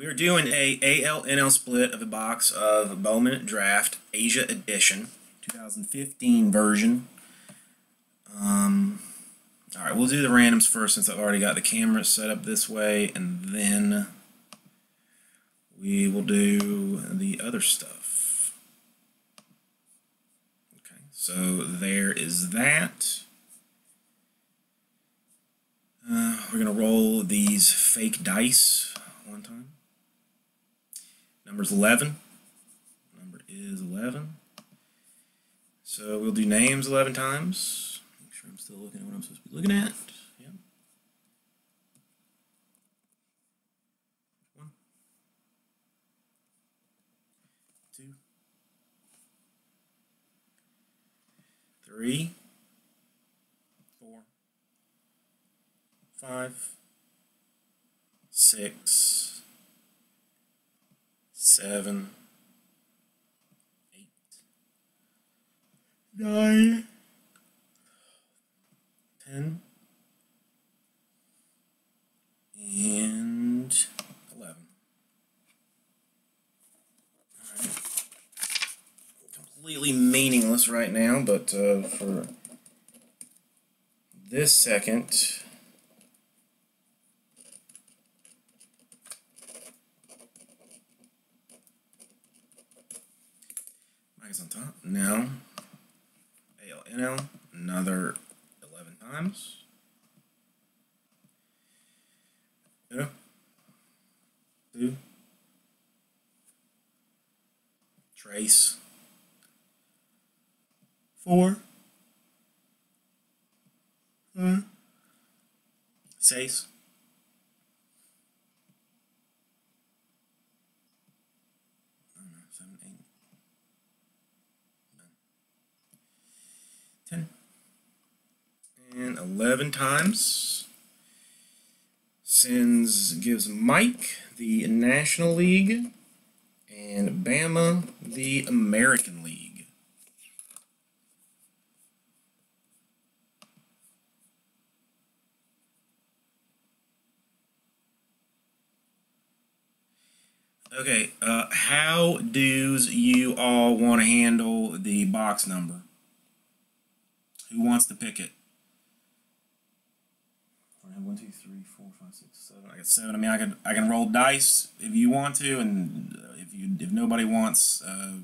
We are doing a AL-NL split of a box of Bowman Draft Asia Edition, 2015 version. Um, all right, we'll do the randoms first since I've already got the camera set up this way, and then we will do the other stuff. Okay, so there is that. Uh, we're going to roll these fake dice one time. Number's 11. Number is 11. So we'll do names 11 times. Make sure I'm still looking at what I'm supposed to be looking at. Yep. One. Two. Three. Four. Five. Six. Seven. Eight. Nine. Ten. And eleven. Alright. Completely meaningless right now, but uh, for this second, Now, ALNL, another 11 times. Uno, two, trace, four, hmm. five, seis, seven, eight, nine, ten, and eleven times. Sends gives Mike the National League and Bama the American League. Okay, uh, how does you all want to handle the box number? Who wants to pick it? I have one, two, three, four, five, six, seven. I got seven. I mean, I can I can roll dice if you want to, and uh, if you if nobody wants, uh,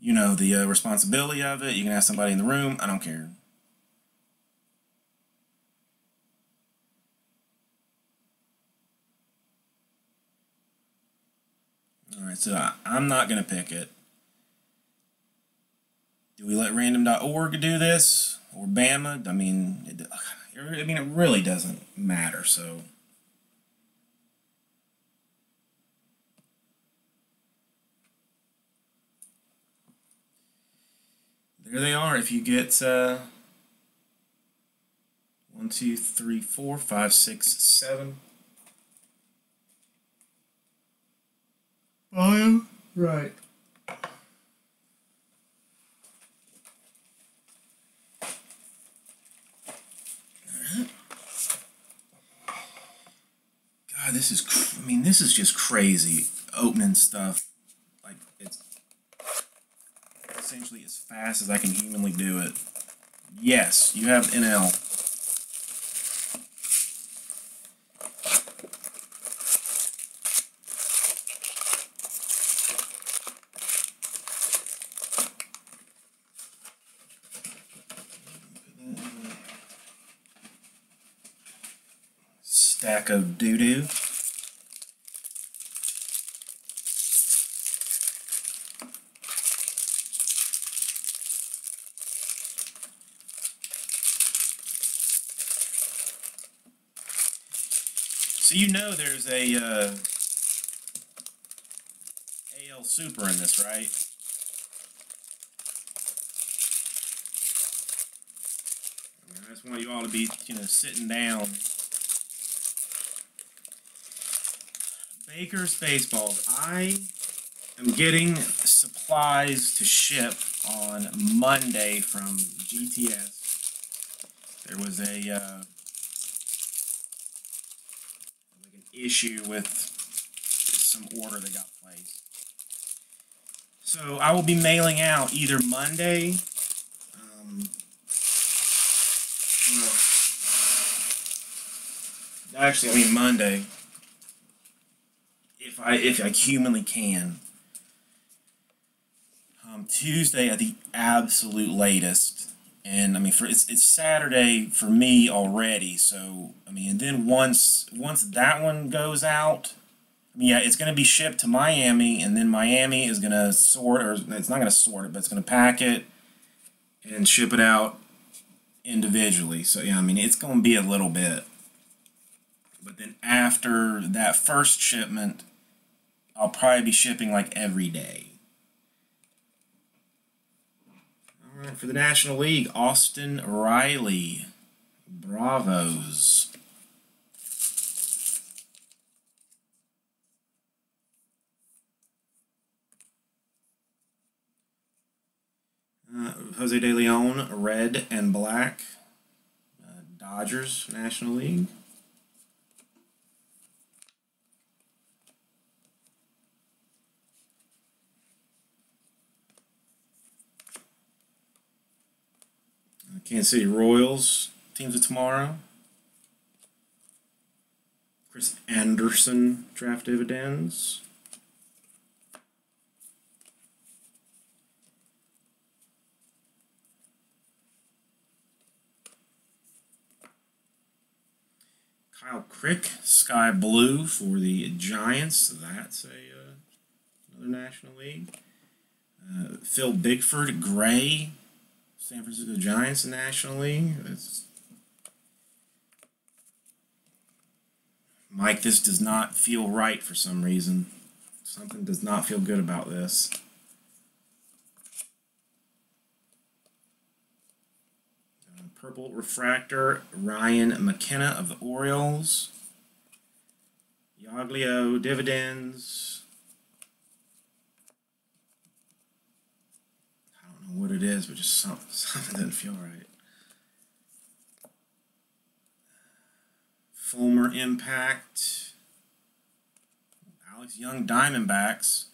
you know, the uh, responsibility of it, you can ask somebody in the room. I don't care. All right, so I, I'm not gonna pick it. Do we let random.org do this or Bama? I mean, it, I mean, it really doesn't matter. So. There they are. If you get uh, one, two, three, four, five, six, seven. Right. God, this is, I mean, this is just crazy opening stuff. Like, it's essentially as fast as I can humanly do it. Yes, you have NL. Stack of doo-doo. So you know there's a uh, AL Super in this, right? I, mean, I just want you all to be, you know, sitting down. Baker's Baseballs. I am getting supplies to ship on Monday from GTS. There was a uh, like an issue with some order that got placed. So I will be mailing out either Monday. Um, actually, I mean Monday. If I if I humanly can. Um, Tuesday at the absolute latest, and I mean for it's it's Saturday for me already. So I mean, and then once once that one goes out, I mean, yeah, it's going to be shipped to Miami, and then Miami is going to sort, or it's not going to sort it, but it's going to pack it and ship it out individually. So yeah, I mean, it's going to be a little bit. But then after that first shipment, I'll probably be shipping like every day. For the National League, Austin Riley. Bravos. Uh, Jose De Leon, red and black. Uh, Dodgers, National League. Kansas City Royals, teams of tomorrow. Chris Anderson, draft dividends. Kyle Crick, sky blue for the Giants. That's a uh, another National League. Uh, Phil Bickford, gray, San Francisco Giants, National League. Mike, this does not feel right for some reason. Something does not feel good about this. Uh, purple Refractor, Ryan McKenna of the Orioles. Yaglio Dividends. I don't know what it is, but just something, something doesn't feel right. Fulmer Impact. Alex Young Diamondbacks.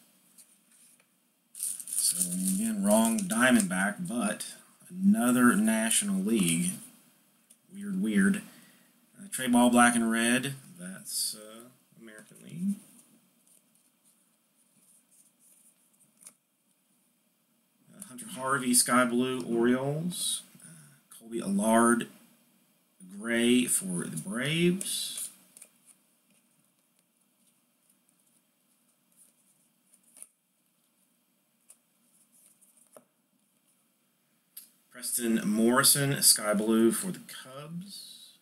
So again, wrong Diamondback, but another National League. Weird, weird. Uh, Trey Ball Black and Red. That's uh, American League. Uh, Hunter Harvey Sky Blue Orioles. Uh, Kolby Allard Gray for the Braves. Preston Morrison, Sky Blue for the Cubs.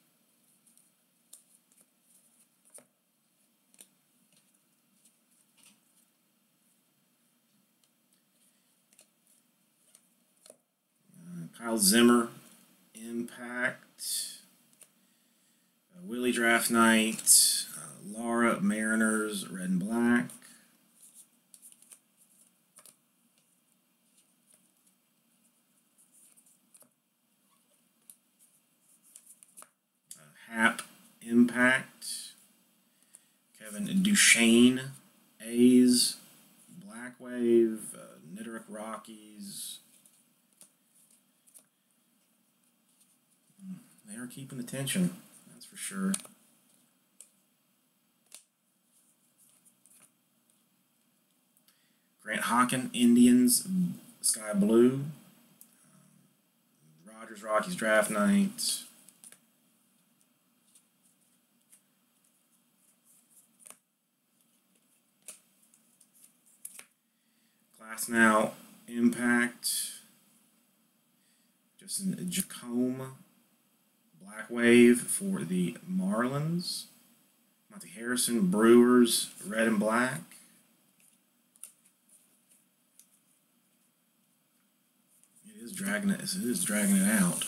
Uh, Kyle Zimmer, Impact. Uh, Willie Draft Night. Uh, Laura Mariners, Red and Black. Happ Impact, Kevin Duchene, A's, Black Wave, uh, Rockies. They are keeping the tension, that's for sure. Grant Hockin, Indians, Sky Blue. Um, Rogers Rockies Draft Night. Glasnow Impact. Justin Jacome. Black Wave for the Marlins. Monte Harrison Brewers Red and Black. It is dragging it. It is dragging it out.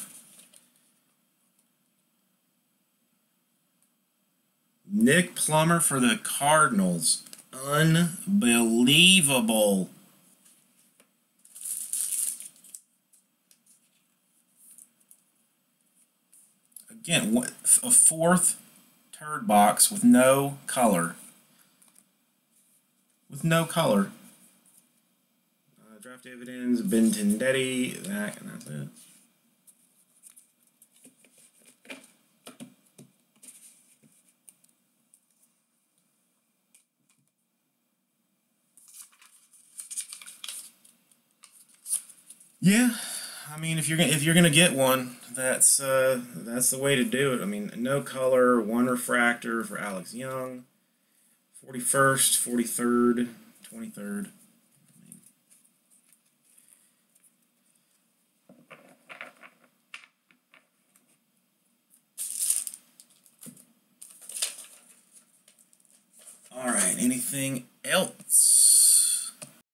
Nick Plummer for the Cardinals. Unbelievable. Again, a fourth turd box with no color. With no color. Uh, draft dividends, Benintendi, that, and that's it. Yeah, I mean, if you're gonna if you're gonna get one, that's uh, that's the way to do it. I mean, no color, one refractor for Alex Young, forty first, forty third, twenty third. All right. Anything else?